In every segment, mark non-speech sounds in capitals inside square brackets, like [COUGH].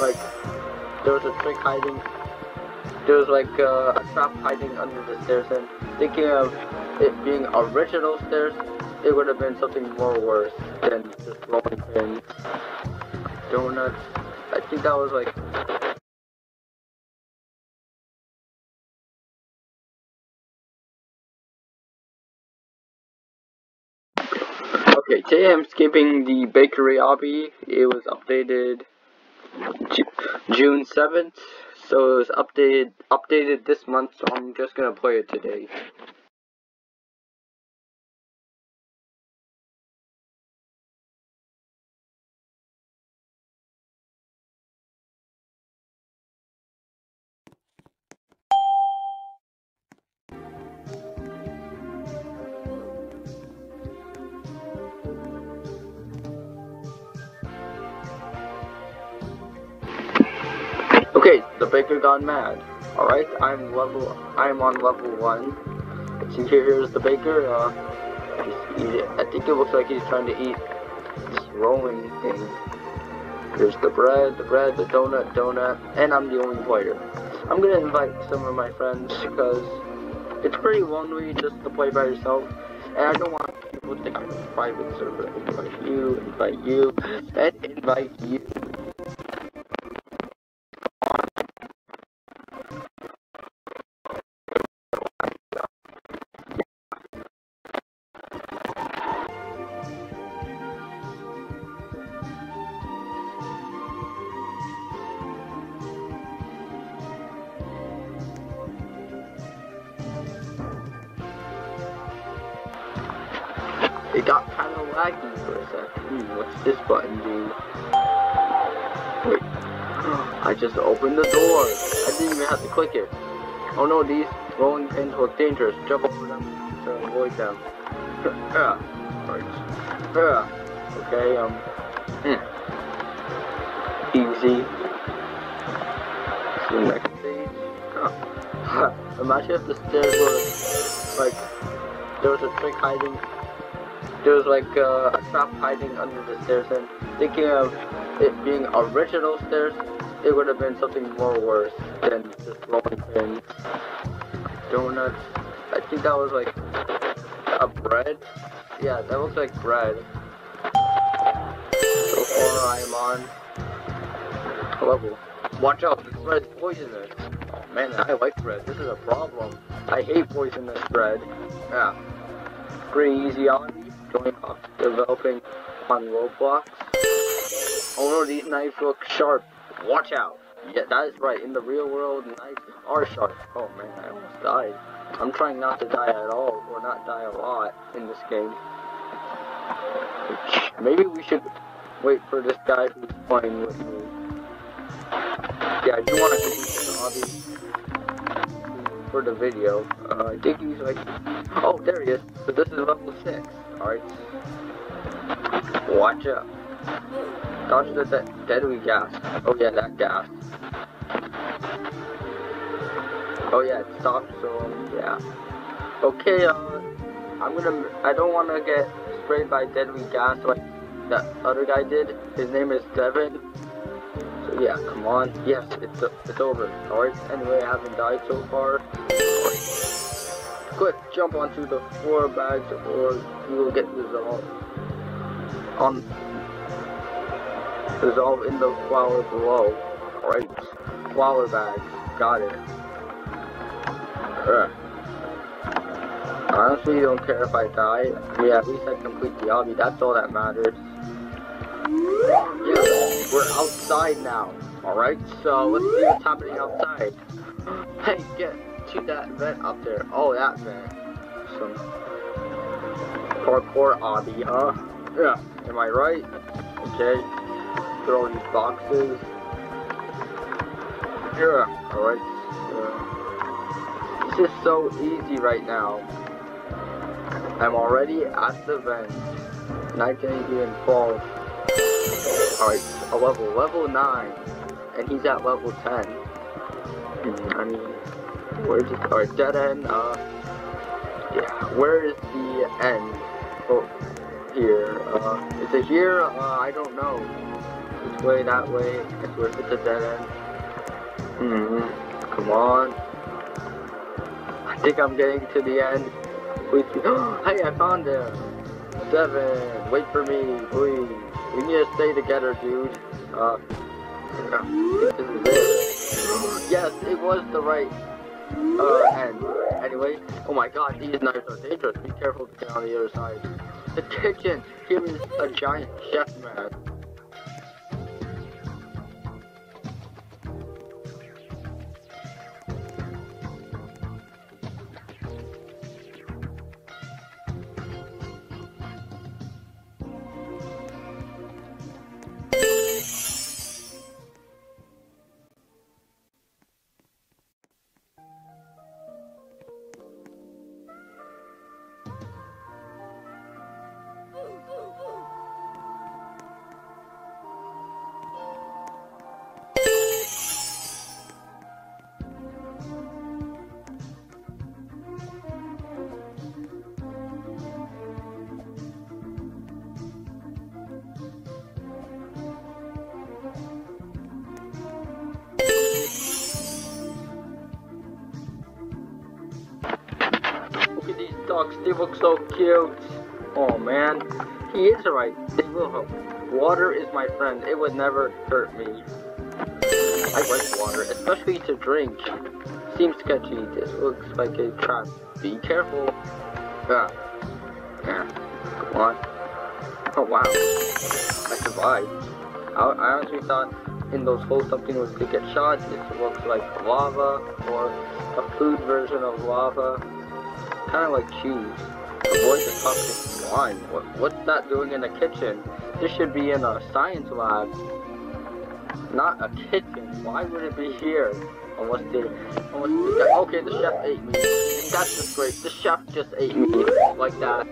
like there was a trick hiding. There was like uh, a trap hiding under the stairs, and thinking of it being original stairs, it would have been something more worse than just rolling pins, donuts. I think that was like Okay, today I'm skipping the bakery obby. It was updated June 7th, so it was updated updated this month, so I'm just gonna play it today. Okay, the baker gone mad. Alright, I'm level I'm on level one. See here here's the baker, uh I think it looks like he's trying to eat this rolling thing. Here's the bread, the bread, the donut, donut, and I'm the only player. I'm gonna invite some of my friends because it's pretty lonely just to play by yourself. And I don't want people to think I'm a private server. Invite you, invite you, and invite you. It got kind of laggy for a second. Hmm, what's this button do? Wait. I just opened the door. I didn't even have to click it. Oh no, these rolling pins look dangerous. Jump over them to avoid them. [LAUGHS] yeah. Yeah. Okay, um. Hmm. Easy. The next stage. [LAUGHS] Imagine if the stairs were like there was a trick hiding there was like uh, a trap hiding under the stairs and thinking of it being original stairs it would have been something more worse than just rolling pins donuts. I think that was like a bread? Yeah that looks like bread. So far I am on level. Watch out this bread's poisonous. Oh man I like bread. This is a problem. I hate poisonous bread. Yeah. Pretty easy on me developing on Roblox. Oh no, these knives look sharp. Watch out. Yeah, that is right. In the real world, knives are sharp. Oh man, I almost died. I'm trying not to die at all, or not die a lot in this game. Maybe we should wait for this guy who's playing with me. Yeah, I do want to complete this obby for the video. Uh, I think he's like, oh, there he is. So this is level 6. Alright. Watch out. Dodge the de deadly gas. Oh yeah, that gas. Oh yeah, it stopped, so yeah. Okay, uh, I'm gonna, I don't want to get sprayed by deadly gas like that other guy did. His name is Devin. So yeah, come on. Yes, it's, it's over. Alright, anyway, I haven't died so far. Quick, jump onto the four bags or you will get resolved. On resolve in the flower below. Alright. Flour bags. Got it. Ugh. Honestly, don't care if I die. Yeah, at least I complete the obby. That's all that matters. Yeah, we're outside now. Alright, so let's see what's happening outside. Hey, get to that vent up there. Oh, that vent. Some parkour obby, huh? Yeah. Am I right? Okay. Throw these boxes. Yeah. Alright. Yeah. This is so easy right now. I'm already at the vent. And I can't even fall. Alright, a level, level 9. And he's at level 10. I mean, where's it? Alright, dead end, uh, yeah, where is the end? Oh, here, uh, is it here? Uh, I don't know. This way, that way. I swear if it's a dead end. Hmm. Come on. I think I'm getting to the end. Please. [GASPS] hey, I found him. Seven. Wait for me, please. We need to stay together, dude. Uh. This is it. yes, it was the right uh, end. Anyway, oh my god, these knives are dangerous. Be careful to get on the other side. The kitchen. Here is a giant chef man. These they look so cute. Oh man, he is right, they will help. Water is my friend, it would never hurt me. I like water, especially to drink. Seems sketchy, this looks like a trap. Be careful. Yeah. Yeah. Come on. Oh wow. I survived. I, I honestly thought in those holes something was to get shot. This looks like lava or a food version of lava. Kind of like cheese. Avoid the toxic wine. What, what's that doing in the kitchen? This should be in a science lab. Not a kitchen. Why would it be here? Unless they, unless they, okay, the chef ate me. That's just great. The chef just ate me like that.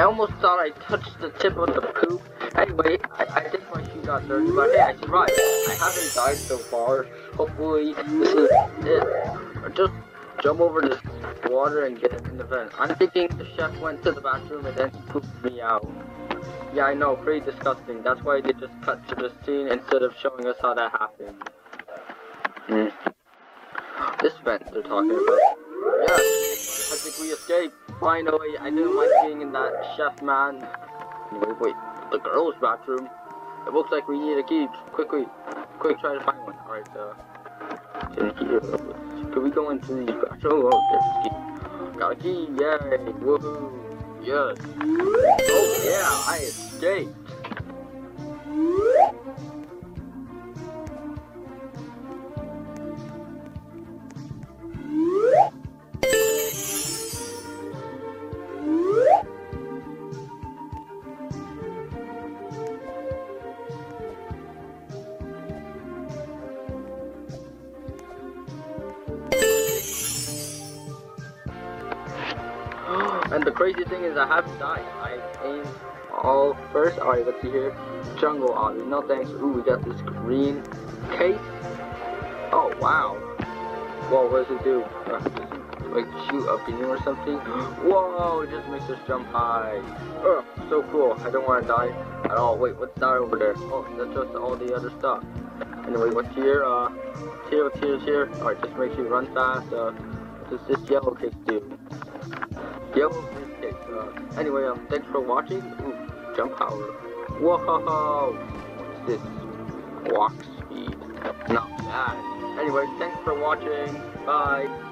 I almost thought I touched the tip of the poop. Anyway, I, I think my shoe got dirty, but hey, I survived. I haven't died so far. Hopefully, this is it. Just jump over this water and get in the vent. I'm thinking the chef went to the bathroom and then he pooped me out. Yeah, I know, pretty disgusting. That's why they just cut to the scene instead of showing us how that happened. Hmm. This vent they're talking about. Yes, I think we escaped. Finally, I didn't like being in that chef man. Anyway, wait, the girls' bathroom. It looks like we need a key. Quickly, quick, try to find one. Uh, it's in here. Can we go into the bathroom? Oh, there's a key. Got a key, yay, woohoo. Yes. Oh yeah, I escaped. And the crazy thing is I haven't died. I aimed all first. Alright, let's see here. Jungle Otter. No thanks. Ooh, we got this green case. Oh, wow. Whoa, what does it do? Uh, like shoot up in you or something? [GASPS] Whoa, it just makes us jump high. Oh, so cool. I don't want to die at all. Wait, what's that over there? Oh, that's just all the other stuff. Anyway, what's here? Uh, here, here, here? Alright, just makes you run fast. Uh, what does this yellow case do? Uh, anyway, um, thanks for watching. Ooh, jump power. Whoa! What's this? Walk speed. Not bad. Anyway, thanks for watching. Bye.